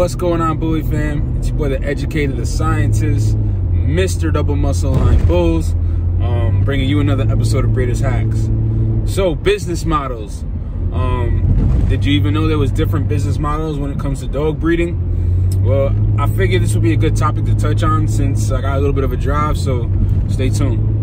What's going on, Bully fam? It's your boy, the educator, the scientist, Mr. Double Muscle Line Bulls, um, bringing you another episode of Breeders Hacks. So, business models. Um, did you even know there was different business models when it comes to dog breeding? Well, I figured this would be a good topic to touch on since I got a little bit of a drive, so stay tuned.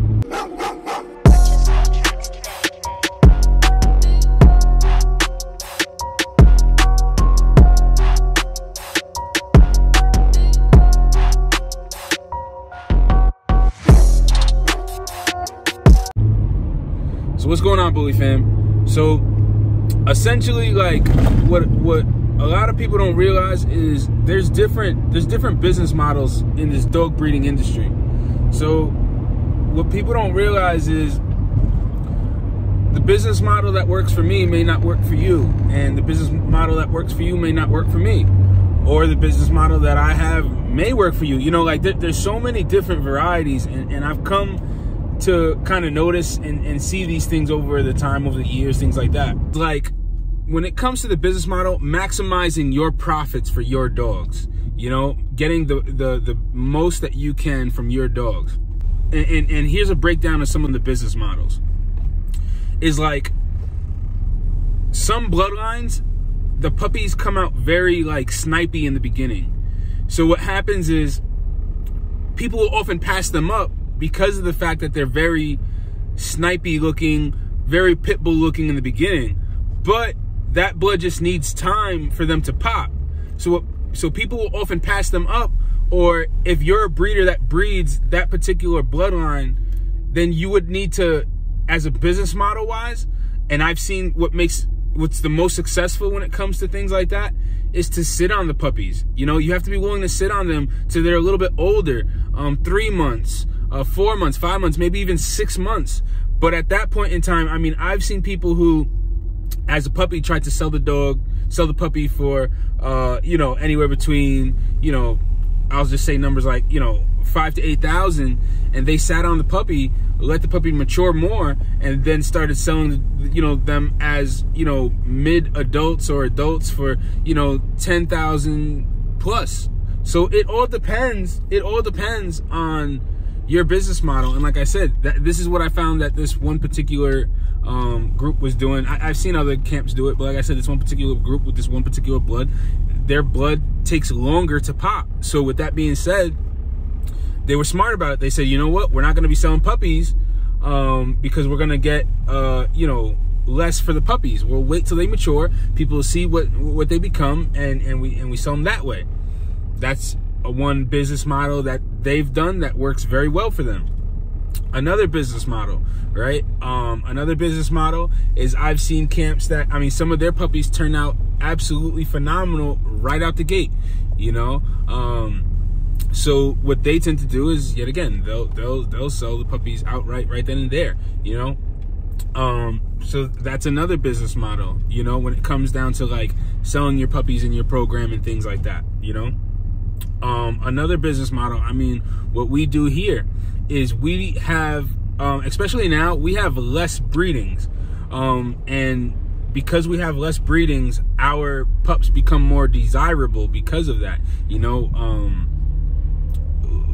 What's going on, Bully fam? So essentially, like what what a lot of people don't realize is there's different there's different business models in this dog breeding industry. So what people don't realize is the business model that works for me may not work for you, and the business model that works for you may not work for me, or the business model that I have may work for you. You know, like there, there's so many different varieties, and, and I've come to kind of notice and, and see these things over the time, over the years, things like that. Like when it comes to the business model, maximizing your profits for your dogs, you know, getting the, the, the most that you can from your dogs. And, and, and here's a breakdown of some of the business models. Is like some bloodlines, the puppies come out very like snipey in the beginning. So what happens is people will often pass them up because of the fact that they're very snipey looking, very pit bull looking in the beginning. But that blood just needs time for them to pop. So so people will often pass them up or if you're a breeder that breeds that particular bloodline, then you would need to as a business model wise, and I've seen what makes what's the most successful when it comes to things like that is to sit on the puppies. You know, you have to be willing to sit on them till they're a little bit older, um, three months, uh, four months, five months, maybe even six months. But at that point in time, I mean, I've seen people who, as a puppy, tried to sell the dog, sell the puppy for, uh, you know, anywhere between, you know, I'll just say numbers like, you know, five to eight thousand, and they sat on the puppy, let the puppy mature more, and then started selling, you know, them as, you know, mid adults or adults for, you know, ten thousand plus. So it all depends. It all depends on your business model. And like I said, that, this is what I found that this one particular um, group was doing. I, have seen other camps do it, but like I said, this one particular group with this one particular blood, their blood takes longer to pop. So with that being said, they were smart about it. They said, you know what, we're not going to be selling puppies um, because we're going to get, uh, you know, less for the puppies. We'll wait till they mature. People will see what what they become, and and we and we sell them that way. That's a one business model that they've done that works very well for them. Another business model, right? Um, another business model is I've seen camps that I mean some of their puppies turn out absolutely phenomenal right out the gate, you know. Um, so what they tend to do is yet again they'll they'll they'll sell the puppies outright right then and there, you know. Um, so that's another business model, you know, when it comes down to like selling your puppies in your program and things like that, you know. Um, another business model, I mean, what we do here is we have, um, especially now, we have less breedings. Um, and because we have less breedings, our pups become more desirable because of that, you know, um,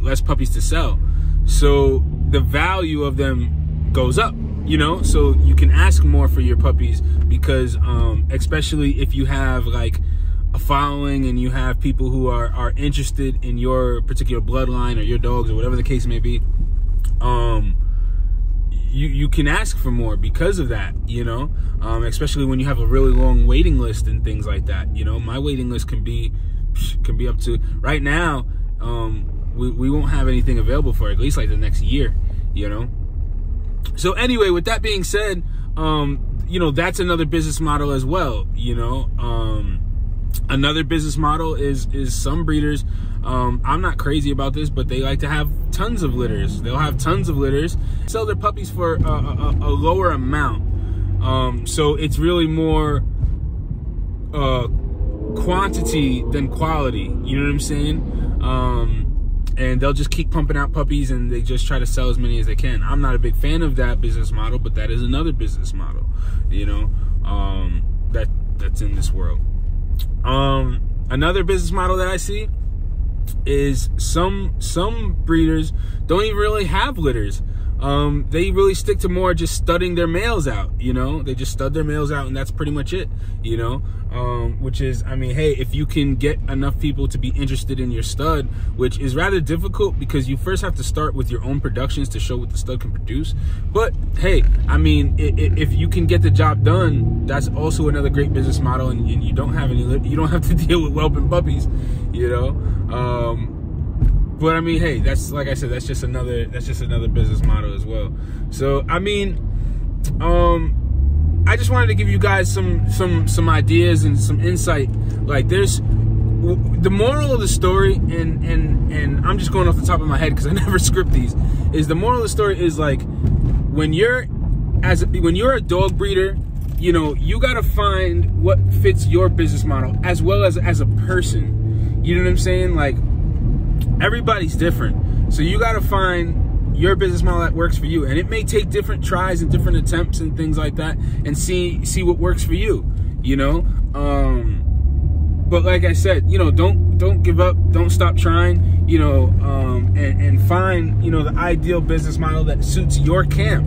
less puppies to sell. So the value of them goes up, you know, so you can ask more for your puppies because, um, especially if you have like, a following and you have people who are, are interested in your particular bloodline or your dogs or whatever the case may be, um, you, you can ask for more because of that, you know, um, especially when you have a really long waiting list and things like that. You know, my waiting list can be, can be up to right now. Um, we, we won't have anything available for at least like the next year, you know? So anyway, with that being said, um, you know, that's another business model as well, you know, um, Another business model is is some breeders. Um, I'm not crazy about this, but they like to have tons of litters. They'll have tons of litters, sell their puppies for a, a, a lower amount. Um, so it's really more uh, quantity than quality. You know what I'm saying? Um, and they'll just keep pumping out puppies and they just try to sell as many as they can. I'm not a big fan of that business model, but that is another business model, you know, um, that that's in this world. Um, another business model that I see is some some breeders don't even really have litters um, they really stick to more just studding their males out, you know? They just stud their males out and that's pretty much it, you know? Um, which is, I mean, hey, if you can get enough people to be interested in your stud, which is rather difficult because you first have to start with your own productions to show what the stud can produce. But hey, I mean, if you can get the job done, that's also another great business model and, you don't have any, you don't have to deal with whelping puppies, you know? Um, but I mean, hey, that's like I said, that's just another that's just another business model as well. So I mean, um, I just wanted to give you guys some some some ideas and some insight. Like there's the moral of the story, and and and I'm just going off the top of my head because I never script these. Is the moral of the story is like when you're as when you're a dog breeder, you know you got to find what fits your business model as well as as a person. You know what I'm saying? Like everybody's different. So you got to find your business model that works for you. And it may take different tries and different attempts and things like that and see see what works for you, you know? Um but like I said, you know, don't don't give up, don't stop trying, you know, um and and find, you know, the ideal business model that suits your camp.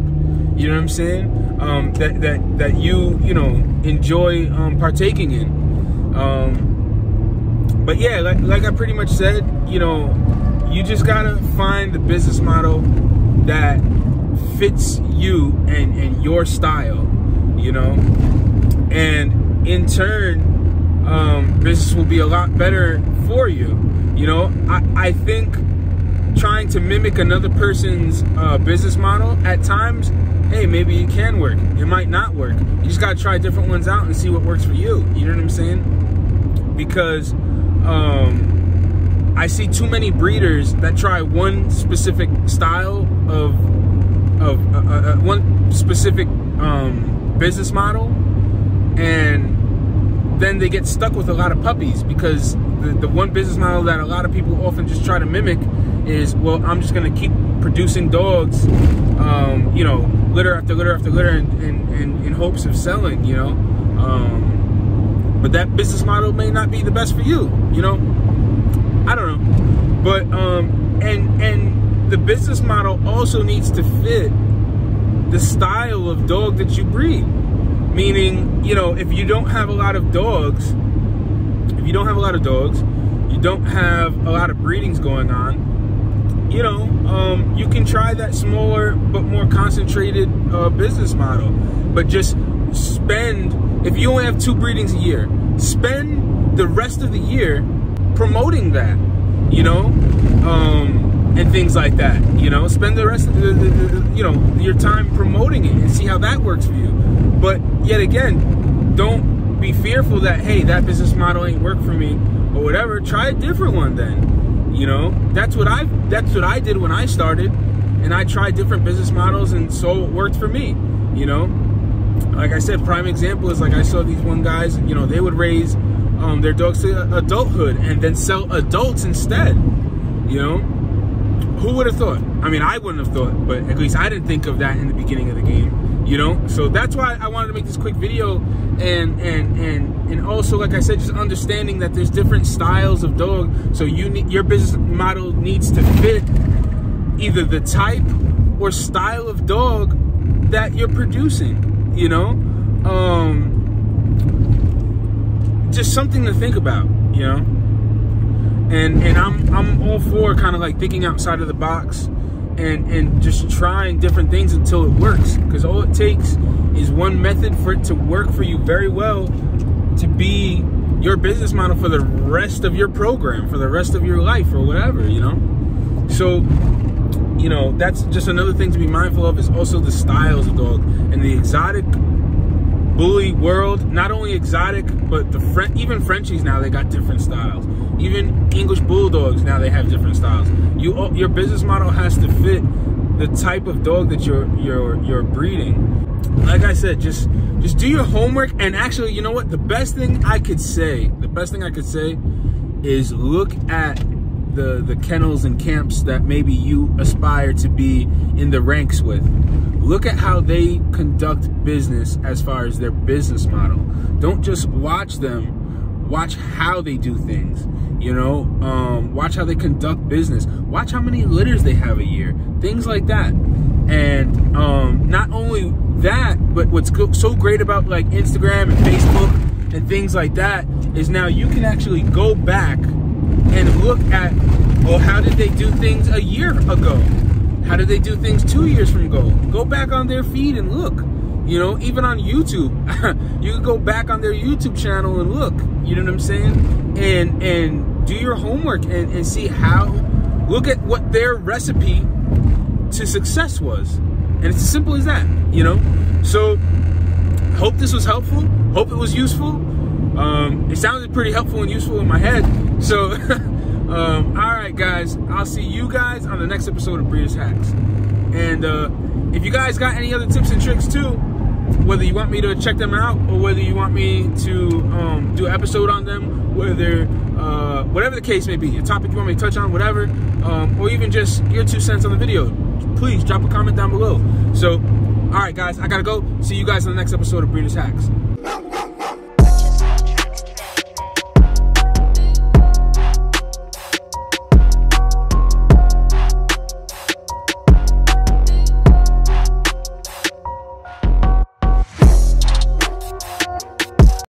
You know what I'm saying? Um that that that you, you know, enjoy um partaking in. Um but yeah, like, like I pretty much said, you know, you just gotta find the business model that fits you and, and your style, you know, and in turn, um, business will be a lot better for you. You know, I, I think trying to mimic another person's uh, business model at times, hey, maybe it can work. It might not work. You just gotta try different ones out and see what works for you. You know what I'm saying? Because um, I see too many breeders that try one specific style of of uh, uh, uh, one specific um, business model, and then they get stuck with a lot of puppies because the, the one business model that a lot of people often just try to mimic is, well, I'm just gonna keep producing dogs, um, you know, litter after litter after litter, in, in, in, in hopes of selling, you know. Um, but that business model may not be the best for you you know? I don't know. But um and and the business model also needs to fit the style of dog that you breed. Meaning you know if you don't have a lot of dogs if you don't have a lot of dogs you don't have a lot of breedings going on you know um, you can try that smaller but more concentrated uh, business model. But just spend if you only have two breedings a year, spend the rest of the year promoting that, you know, um, and things like that. You know, spend the rest of the, the, the, you know your time promoting it and see how that works for you. But yet again, don't be fearful that hey, that business model ain't work for me or whatever. Try a different one then. You know, that's what I that's what I did when I started, and I tried different business models, and so it worked for me. You know, like I said, prime example is like I saw these one guys, you know, they would raise um, their dogs to adulthood and then sell adults instead. You know, who would have thought? I mean, I wouldn't have thought, but at least I didn't think of that in the beginning of the game. You know, so that's why I wanted to make this quick video, and and and and also, like I said, just understanding that there's different styles of dog. So you need your business model needs to fit either the type or style of dog that you're producing you know? Um just something to think about you know? And and i'm i'm all for kind of like thinking outside of the box and and just trying different things until it works. Because all it takes is one method for it to work for you very well to be your business model for the rest of your program for the rest of your life or whatever you know? So you know that's just another thing to be mindful of is also the styles of dog. And the exotic bully world not only exotic but the French even frenchies now they got different styles. Even english bulldogs now they have different styles. You your business model has to fit the type of dog that you're you're you're breeding. Like i said just just do your homework and actually you know what? The best thing i could say the best thing i could say is look at the the kennels and camps that maybe you aspire to be in the ranks with. Look at how they conduct business as far as their business model. Don't just watch them watch how they do things you know um, watch how they conduct business watch how many litters they have a year things like that and um, not only that but what's so great about like instagram and facebook and things like that is now you can actually go back and look at well how did they do things a year ago how did they do things two years from ago go back on their feed and look you know, even on YouTube, you go back on their YouTube channel and look. You know what I'm saying? And and do your homework and, and see how look at what their recipe to success was. And it's as simple as that, you know? So hope this was helpful. Hope it was useful. Um, it sounded pretty helpful and useful in my head. So um, all right, guys. I'll see you guys on the next episode of Breeders Hacks. And uh, if you guys got any other tips and tricks too, whether you want me to check them out or whether you want me to um, do an episode on them, whether uh, whatever the case may be, a topic you want me to touch on, whatever, um, or even just your two cents on the video, please drop a comment down below. So, all right, guys, I gotta go. See you guys in the next episode of Breeders Hacks.